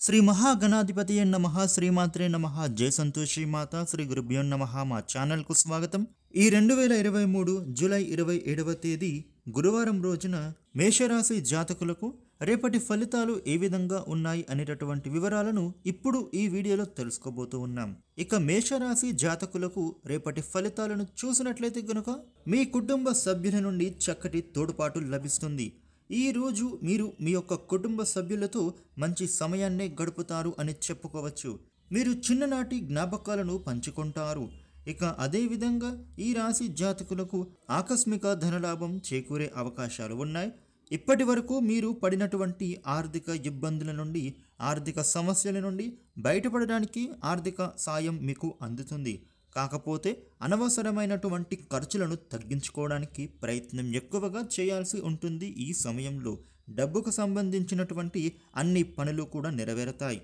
శ్రీ మహాగణాధిపతి నమ శ్రీమాత్రే నమ జయ సంతోషి మాత శ్రీ గురుభ్యో నమ మా ఛానల్కు స్వాగతం. ఈ రెండు వేల ఇరవై మూడు జూలై ఇరవై ఏడవ తేదీ గురువారం రోజున మేషరాశి జాతకులకు రేపటి ఫలితాలు ఏ విధంగా ఉన్నాయి అనేటటువంటి వివరాలను ఇప్పుడు ఈ వీడియోలో తెలుసుకోబోతూ ఉన్నాం. ఇక మేషరాశి జాతకులకు రేపటి ఫలితాలను చూసినట్లయితే గనుక మీ కుటుంబ సభ్యుల నుండి చక్కటి తోడ్పాటు లభిస్తుంది. ఈ రోజు మీరు మీ యొక్క కుటుంబ సభ్యులతో మంచి సమయాన్నే గడుపుతారు అని చెప్పుకోవచ్చు. మీరు చిన్ననాటి జ్ఞాపకాలను పంచుకుంటారు. ఇక అదేవిధంగా ఈ రాశి జాతకులకు ఆకస్మిక ధనలాభం చేకూరే అవకాశాలు ఉన్నాయి. ఇప్పటి వరకు మీరు పడినటువంటి ఆర్థిక ఇబ్బందుల నుండి ఆర్థిక సమస్యల నుండి బయటపడడానికి ఆర్థిక సాయం మీకు అందుతుంది. కాకపోతే అనవసరమైనటువంటి ఖర్చులను తగ్గించుకోవడానికి ప్రయత్నం ఎక్కువగా చేయాల్సి ఉంటుంది ఈ సమయంలో. డబ్బుకు సంబంధించినటువంటి అన్ని పనులు కూడా నెరవేరుతాయి.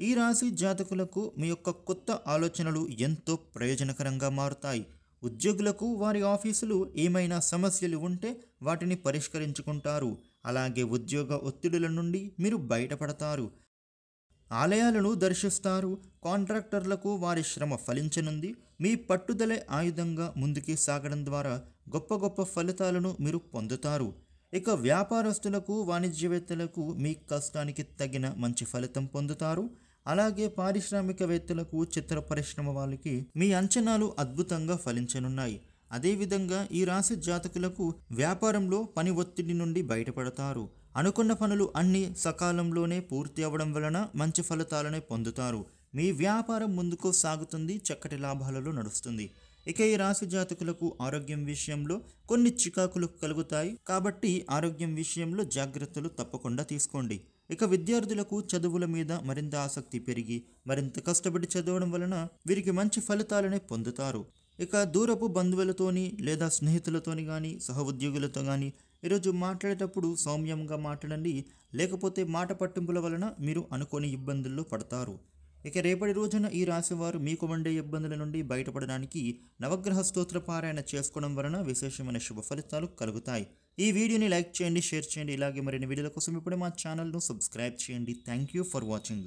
ఈ రాశి జాతకులకు మీ యొక్క కొత్త ఆలోచనలు ఎంతో ప్రయోజనకరంగా మారుతాయి. ఉద్యోగులకు వారి ఆఫీసులు ఏమైనా సమస్యలు ఉంటే వాటిని పరిష్కరించుకుంటారు. అలాగే ఉద్యోగ ఒత్తిడుల నుండి మీరు బయటపడతారు. ఆలయాలను దర్శిస్తారు. కాంట్రాక్టర్లకు వారి శ్రమ ఫలించనుంది. మీ పట్టుదలే ఆయుధంగా ముందుకి సాగడం ద్వారా గొప్ప గొప్ప ఫలితాలను మీరు పొందుతారు. ఇక వ్యాపారస్తులకు వాణిజ్యవేత్తలకు మీ కష్టానికి తగిన మంచి ఫలితం పొందుతారు. అలాగే పారిశ్రామికవేత్తలకు చిత్ర పరిశ్రమ వాళ్ళకి మీ అంచనాలు అద్భుతంగా ఫలించనున్నాయి. అదేవిధంగా ఈ రాశి జాతకులకు వ్యాపారంలో పని ఒత్తిడి నుండి బయటపడతారు. అనుకున్న పనులు అన్నీ సకాలంలోనే పూర్తి అవ్వడం వలన మంచి ఫలితాలనే పొందుతారు. మీ వ్యాపారం ముందుకు సాగుతుంది చక్కటి లాభాలలో నడుస్తుంది. ఇక ఈ రాశి జాతకులకు ఆరోగ్యం విషయంలో కొన్ని చికాకులు కలుగుతాయి. కాబట్టి ఆరోగ్యం విషయంలో జాగ్రత్తలు తప్పకుండా తీసుకోండి. ఇక విద్యార్థులకు చదువుల మీద మరింత ఆసక్తి పెరిగి మరింత కష్టపడి చదవడం వలన వీరికి మంచి ఫలితాలనే పొందుతారు. ఇక దూరపు బంధువులతోని లేదా స్నేహితులతోని కానీ సహ ఉద్యోగులతో కానీ ఈరోజు మాట్లాడేటప్పుడు సౌమ్యంగా మాట్లాడండి లేకపోతే మాట పట్టింపుల వలన మీరు అనుకోని ఇబ్బందుల్లో పడతారు. ఇక రేపటి రోజున ఈ రాశివారు మీకు వండే ఇబ్బందుల నుండి బయటపడడానికి నవగ్రహ స్తోత్ర పారాయణ చేసుకోవడం వలన విశేషమైన శుభ ఫలితాలు కలుగుతాయి. ఈ వీడియోని లైక్ చేయండి షేర్ చేయండి. ఇలాగే మరిన్ని వీడియోల కోసం ఇప్పుడే మా ఛానల్ను సబ్స్క్రైబ్ చేయండి. Thank you for watching.